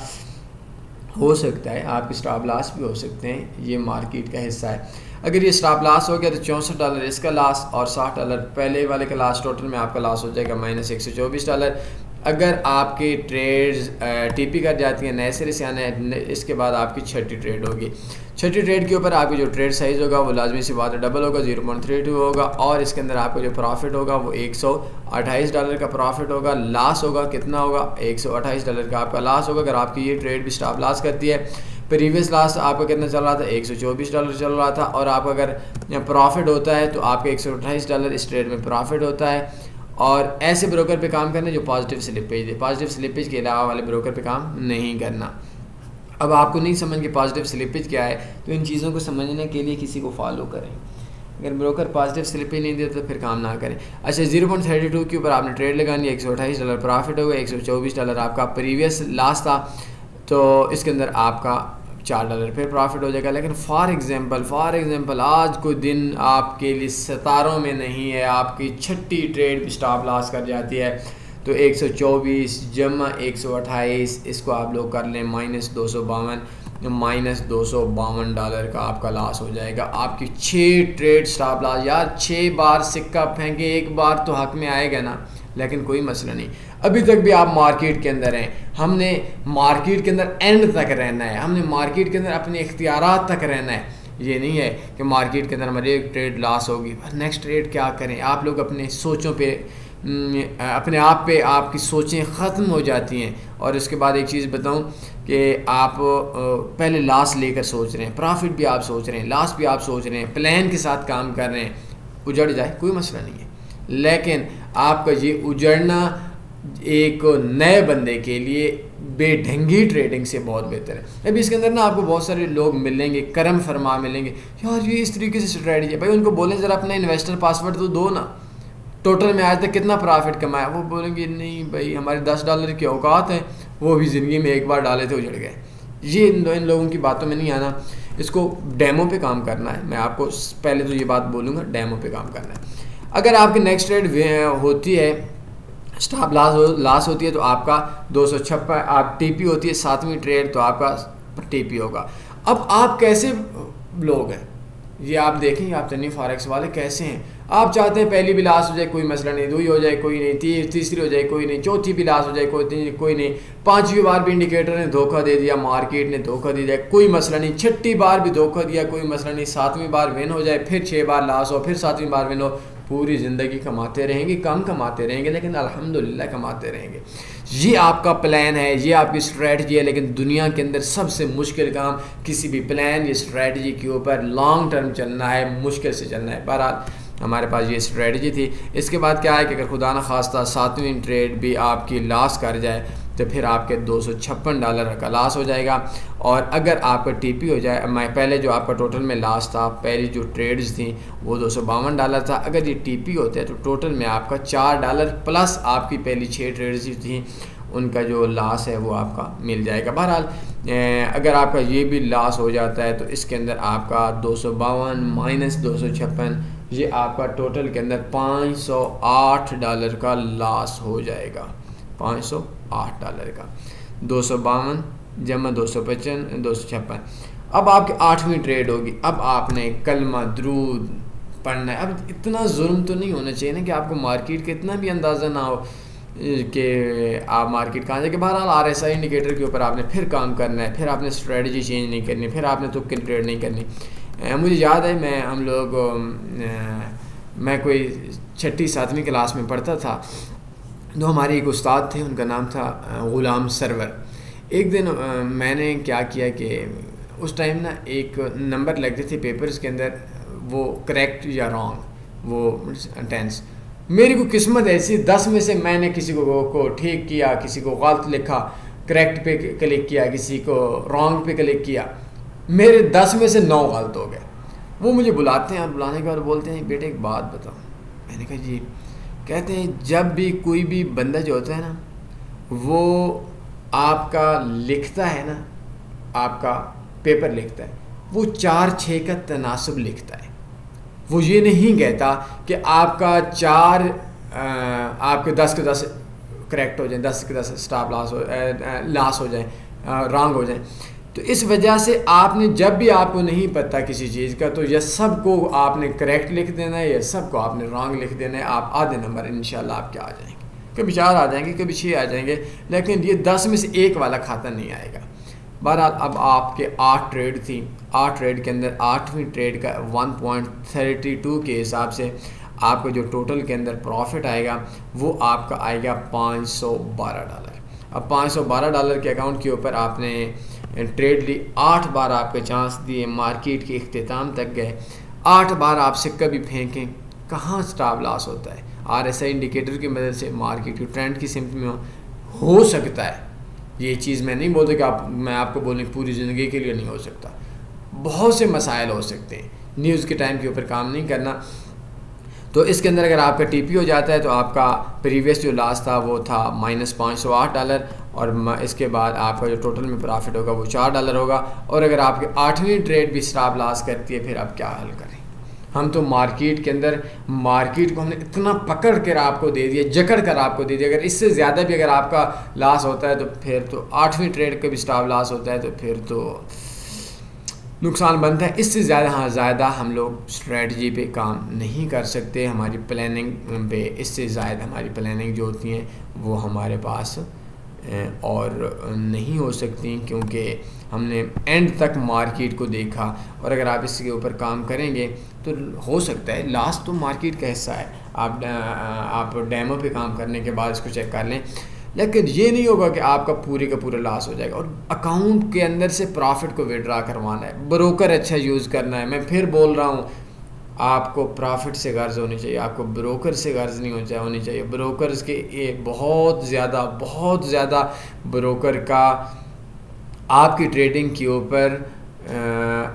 हो सकता है आपके स्टॉप लॉस भी हो सकते हैं, ये मार्केट का हिस्सा है। अगर ये स्टॉप लॉस हो गया तो चौंसठ डॉलर इसका लॉस और साठ डॉलर पहले वाले का लास्ट टोटल में आपका लॉस हो जाएगा माइनस एक सौ चौबीस डॉलर अगर आपकी ट्रेड्स टीपी कर जाती हैं, नए सिरे से आने इसके बाद आपकी छठी ट्रेड होगी। छठी ट्रेड के ऊपर आपकी जो ट्रेड साइज़ होगा, वो लाजमी सी बात है डबल होगा ज़ीरो पॉइंट थ्री टू होगा, और इसके अंदर आपका जो प्रॉफिट होगा, वो एक सौ अट्ठाईस डॉलर का प्रॉफिट होगा लॉस होगा, कितना होगा, एक सौ अट्ठाईस डॉलर का आपका लॉस होगा, अगर आपकी ये ट्रेड भी स्टॉप लास करती है। प्रीवियस लास्ट आपका कितना चल रहा था, एक सौ चौबीस डॉलर चल रहा था, और आपका अगर प्रॉफिट होता है तो आपका एक सौ अट्ठाईस डॉलर इस ट्रेड में प्रॉफिट होता है। और ऐसे ब्रोकर पे काम करना जो पॉजिटिव स्लिपेज दे। पॉजिटिव स्लिपेज के अलावा वाले ब्रोकर पे काम नहीं करना। अब आपको नहीं समझ के पॉजिटिव स्लिपेज क्या है तो इन चीज़ों को समझने के लिए किसी को फॉलो करें। अगर ब्रोकर पॉजिटिव स्लिपेज नहीं देता तो फिर काम ना करें। अच्छा ज़ीरो पॉइंट थर्टी टू के ऊपर आपने ट्रेड लगानी एक सौ अट्ठाईस डॉलर प्रॉफिट होगा एक सौ चौबीस डॉलर आपका प्रीवियस लास्ट था तो इसके अंदर आपका चार डॉलर फिर प्रॉफिट हो जाएगा। लेकिन फॉर एग्ज़ाम्पल फॉर एग्ज़ाम्पल आज कोई दिन आपके लिए सितारों में नहीं है, आपकी छठी ट्रेड स्टॉप लॉस कर जाती है। तो 124 जमा 128 इसको आप लोग कर लें माइनस दो सौ बावन माइनस दो सौ बावन डॉलर का आपका लॉस हो जाएगा। आपकी छः ट्रेड स्टॉप लॉस यार छः बार सिक्का फेंके, एक बार तो हक में आएगा ना। लेकिन कोई मसला नहीं। अभी तक भी आप मार्केट के अंदर हैं। हमने मार्केट के अंदर एंड तक रहना है। हमने मार्केट के अंदर अपने इख्तियार तक रहना है। ये नहीं है कि मार्केट के अंदर हमारी एक ट्रेड लॉस होगी। नेक्स्ट ट्रेड क्या करें? आप लोग अपने सोचों पे अपने आप पे आपकी सोचें ख़त्म हो जाती हैं। और उसके बाद एक चीज़ बताऊँ कि आप पहले लॉस लेकर सोच रहे हैं। प्रॉफिट भी आप सोच रहे हैं। लॉस भी आप सोच रहे हैं। प्लान के साथ काम कर रहे हैं। उजड़ जाए, कोई मसला नहीं है। लेकिन आपका ये उजड़ना एक नए बंदे के लिए बेढंगी ट्रेडिंग से बहुत बेहतर है। अभी इसके अंदर ना आपको बहुत सारे लोग मिलेंगे करम फरमा मिलेंगे। यार ये इस तरीके से स्ट्रेटजी है। भाई उनको बोलें ज़रा अपना इन्वेस्टर पासवर्ड तो दो ना। टोटल में आज तक कितना प्रॉफिट कमाया? वो बोलेंगे नहीं भाई हमारे दस डॉलर की औकात है। वो भी ज़िंदगी में एक बार डाले थे उजड़ गए। ये इन, इन लोगों की बातों में नहीं आना। इसको डैमो पे काम करना है। मैं आपको पहले तो ये बात बोलूँगा डैमो पे काम करना है। अगर आपकी नेक्स्ट ट्रेड होती है स्टॉप लॉस हो लॉस होती है तो आपका दो सौ छप्पन आप टीपी होती है सातवीं ट्रेड तो आपका टीपी होगा। अब आप कैसे लोग हैं? ये आप देखें आप तनी फॉरेक्स वाले कैसे हैं? आप चाहते हैं पहली भी लाश हो जाए कोई मसला नहीं दुई हो जाए कोई नहीं ती, तीसरी हो जाए कोई नहीं चौथी भी लाश हो जाए कोई कोई नहीं। पांचवी बार भी इंडिकेटर ने धोखा दे दिया मार्केट ने धोखा दे दिया कोई मसला नहीं। छठी बार भी धोखा दिया कोई मसला नहीं। सातवीं बार विन हो जाए फिर छः बार लाश हो फिर सातवीं बार विन हो। पूरी ज़िंदगी कमाते रहेंगे, कम कमाते रहेंगे, लेकिन अल्हम्दुलिल्लाह कमाते रहेंगे। ये आपका प्लान है, ये आपकी स्ट्रेटजी है, लेकिन दुनिया के अंदर सबसे मुश्किल काम किसी भी प्लान या स्ट्रेटजी के ऊपर लॉन्ग टर्म चलना है, मुश्किल से चलना है। बहरहाल, हमारे पास ये स्ट्रेटजी थी। इसके बाद क्या है कि अगर खुदा न खास्ता सातवीं ट्रेड भी आपकी लॉस कर जाए तो फिर आपके दो सौ छप्पन डॉलर का लास हो जाएगा। और अगर आपका टीपी हो जाए, मैं पहले जो आपका टोटल में लास था, पहली जो ट्रेड्स थी, वो दो सौ बावन डॉलर था। अगर ये टीपी होते तो टोटल में आपका चार डॉलर प्लस आपकी पहली छः ट्रेड्स थी, उनका जो लास है वो आपका मिल जाएगा। बहरहाल अगर आपका ये भी लास हो जाता है तो इसके अंदर आपका दो सौ बावन माइनस दो सौ छप्पन, ये आपका टोटल के अंदर पाँच सौ आठ डॉलर का लास हो जाएगा। पाँच सौ आठ डॉलर का। दो सौ बावन जमा दो सौ पचपन, दो सौ छप्पन। अब आपकी आठवीं ट्रेड होगी। अब आपने कलमा द्रूद पढ़ना है। अब इतना जुल्म तो नहीं होना चाहिए ना कि आपको मार्केट का इतना भी अंदाज़ा ना हो कि आप मार्केट कहाँ जाके बहरहाल आर एस आई इंडिकेटर के ऊपर आपने फिर काम करना है। फिर आपने स्ट्रेटजी चेंज नहीं करनी। फिर आपने तुक्के ट्रेड नहीं करनी। मुझे याद है, मैं हम लोग मैं कोई छठी, सातवीं क्लास में पढ़ता था। तो हमारे एक उस्ताद थे, उनका नाम था ग़ुलाम सरवर। एक दिन मैंने क्या किया कि उस टाइम ना एक नंबर लगते थे पेपर्स के अंदर, वो करेक्ट या रॉन्ग वो टेंस मेरी को किस्मत ऐसी, दस में से मैंने किसी को को ठीक किया, किसी को गलत लिखा करेक्ट पे क्लिक किया, किसी को रॉन्ग पे क्लिक किया। मेरे दस में से नौ गलत हो गए। वो मुझे बुलाते हैं और बुलाने के बाद बोलते हैं, बेटे, एक बात बताओ। मैंने कहा, जी कहते हैं जब भी कोई भी बंदा जो होता है ना वो आपका लिखता है ना आपका पेपर लिखता है वो चार छः का तनासब लिखता है। वो ये नहीं कहता कि आपका चार आ, आपके दस के दस करेक्ट हो जाए दस के दस स्टाफ लॉस हो लॉस हो जाए रॉन्ग हो जाए। तो इस वजह से आपने जब भी आपको नहीं पता किसी चीज़ का तो यह सबको आपने करेक्ट लिख देना है या सबको आपने रॉन्ग लिख देना है। आप आधे नंबर इन आपके आ जाएँगे। कभी चार आ जाएँगे, कभी छः आ जाएँगे, लेकिन ये दस में से एक वाला खाता नहीं आएगा। बहरहाल, अब आपके आठ ट्रेड थी। आठ ट्रेड के अंदर आठवीं ट्रेड का वन पॉइंट थर्टी टू के हिसाब से आपको जो टोटल के अंदर प्रॉफिट आएगा, वो आपका आएगा पाँच सौ बारह डॉलर अब पाँच सौ बारह डॉलर के अकाउंट के ऊपर आपने ट्रेड ली, आठ बार आपके चांस दिए मार्केट के अख्ताम तक गए। आठ बार आप सिक्का भी फेंकें, कहाँ स्टाप लॉस होता है? आर एस आई इंडिकेटर की मदद से मार्केट की ट्रेंड की सिमत में हो सकता है। ये चीज़ मैं नहीं बोलता कि आप, मैं आपको बोलने पूरी ज़िंदगी के लिए नहीं हो सकता। बहुत से मसाइल हो सकते हैं। न्यूज़ के टाइम के ऊपर काम नहीं करना। तो इसके अंदर अगर आपका टीपी हो जाता है तो आपका प्रीवियस जो लास्ट था, वो था माइनस पाँच सौ आठ डॉलर और इसके बाद आपका जो टोटल में प्रॉफिट होगा वो चार डॉलर होगा। और अगर आपकी आठवीं ट्रेड भी स्टाफ लॉस करती है, फिर आप क्या हल करें? हम तो मार्केट के अंदर मार्केट को हमने इतना पकड़ कर आपको दे दिया, जकड़ कर आपको दे दिया। अगर इससे ज़्यादा भी अगर आपका लॉस होता है तो फिर तो आठवीं ट्रेड का भी स्टाफ लॉस होता है तो फिर तो नुकसान बनता है। इससे ज़्यादा हाँ ज़्यादा हम लोग स्ट्रेटजी पे काम नहीं कर सकते। हमारी प्लानिंग पे इससे ज़्यादा हमारी प्लानिंग जो होती हैं, वो हमारे पास और नहीं हो सकती क्योंकि हमने एंड तक मार्केट को देखा और अगर आप इसके ऊपर काम करेंगे तो हो सकता है लास्ट तो मार्केट का हिस्सा है। आप आप डैमो पे काम करने के बाद इसको चेक कर लें। लेकिन ये नहीं होगा कि आपका पूरे का पूरा लॉस हो जाएगा और अकाउंट के अंदर से प्रॉफिट को विड्रा करवाना है। ब्रोकर अच्छा यूज़ करना है। मैं फिर बोल रहा हूँ आपको प्रॉफिट से गर्ज होनी चाहिए, आपको ब्रोकर से गर्ज नहीं होनी चाहिए होनी चाहिए। ब्रोकर्स के ये बहुत ज़्यादा बहुत ज़्यादा ब्रोकर का आपकी ट्रेडिंग के ऊपर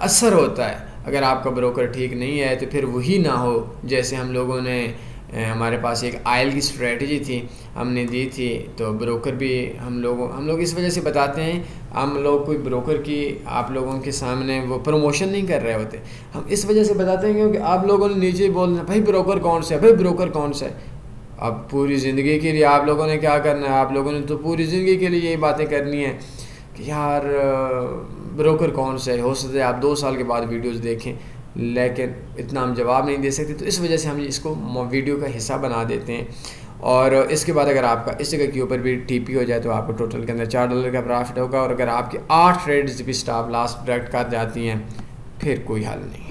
असर होता है। अगर आपका ब्रोकर ठीक नहीं है तो फिर वही ना हो, जैसे हम लोगों ने हमारे पास एक आयल की स्ट्रेटजी थी, हमने दी थी तो ब्रोकर भी हम लोगों, हम लोग इस वजह से बताते हैं, हम लोग कोई ब्रोकर की, आप लोगों के सामने वो प्रमोशन नहीं कर रहे होते। हम इस वजह से बताते हैं क्योंकि आप लोगों ने नीचे बोलना, भाई ब्रोकर कौन सा है? भाई ब्रोकर कौन सा है? अब पूरी ज़िंदगी के लिए आप लोगों ने क्या करना है? आप लोगों ने तो पूरी ज़िंदगी के लिए यही बातें करनी है कि यार ब्रोकर कौन सा है? हो सकता है आप दो साल के बाद वीडियोज़ देखें। लेकिन इतना हम जवाब नहीं दे सकते तो इस वजह से हम इसको वीडियो का हिस्सा बना देते हैं। और इसके बाद अगर आपका, इस जगह के ऊपर भी टीपी हो जाए तो आपको टोटल के अंदर चार डॉलर का प्रॉफिट होगा। और अगर आपके आठ ट्रेड्स भी स्टाफ लास्ट डायरेक्ट कर जाती हैं, फिर कोई हल नहीं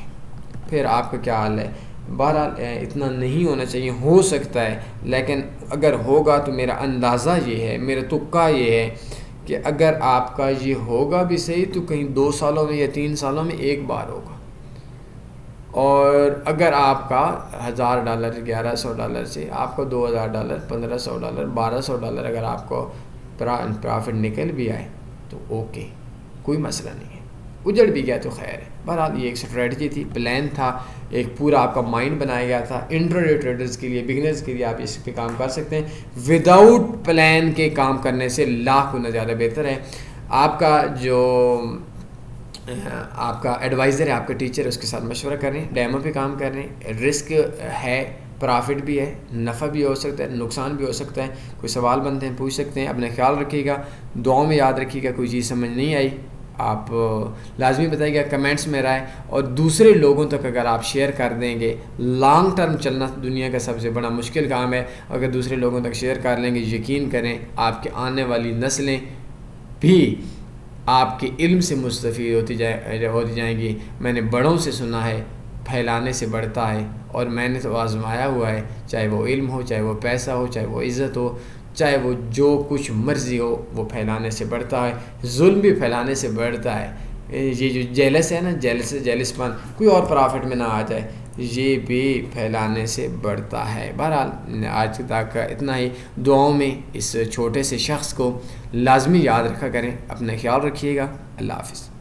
फिर आपका क्या हाल है? बहरहाल इतना नहीं होना चाहिए। हो सकता है, लेकिन अगर होगा तो मेरा अंदाज़ा ये है, मेरा तुक्का ये है कि अगर आपका ये होगा भी सही तो कहीं दो सालों में या तीन सालों में एक बार होगा। और अगर आपका हज़ार डॉलर, ग्यारह सौ डॉलर से आपको दो हज़ार डॉलर, पंद्रह सौ डॉलर, बारह सौ डॉलर अगर आपको प्रॉफिट निकल भी आए तो ओके कोई मसला नहीं है। उजड़ भी गया तो खैर है। बहरहाल ये एक स्ट्रेटजी थी प्लान था, एक पूरा आपका माइंड बनाया गया था। इंटरडे ट्रेडर्स के लिए बिगनर्स के लिए आप इस पर काम कर सकते हैं। विदाउट प्लान के काम करने से लाख गुना ज़्यादा बेहतर है। आपका जो आपका एडवाइज़र है, आपका टीचर है, उसके साथ मशवरा करें डैमो पे काम करें रिस्क है। प्रॉफिट भी है, नफ़ा भी हो सकता है, नुकसान भी हो सकता है। कोई सवाल बनते हैं, पूछ सकते हैं, अपना ख्याल रखिएगा, दुआओं में याद रखिएगा, कोई चीज़ समझ नहीं आई, आप, लाजमी बताइएगा कमेंट्स में राय, और दूसरे लोगों तक अगर आप शेयर कर देंगे लॉन्ग टर्म चलना दुनिया का सबसे बड़ा मुश्किल काम है। अगर दूसरे लोगों तक शेयर कर लेंगे, यकीन करें, आपके आने वाली नस्लें भी आपके इल्म से मुस्तफ़ होती जाए होती जाएँगी। मैंने बड़ों से सुना है, फैलाने से बढ़ता है और मैंने तो आजमाया हुआ है, चाहे वो इल्म हो, चाहे वो पैसा हो, चाहे वो इज़्ज़त हो, चाहे वो जो कुछ मर्ज़ी हो, वो फैलाने से बढ़ता है, जुल्म भी फैलाने से बढ़ता है। ये जो जेलस है ना जेलस जेलसपन कोई और प्रॉफिट में ना आ जाए। ये भी फैलाने से बढ़ता है। बहरहाल, आज तक इतना ही। दुआओं में इस छोटे से शख्स को लाजमी याद रखा करें। अपना ख्याल रखिएगा। अल्लाह हाफिज़।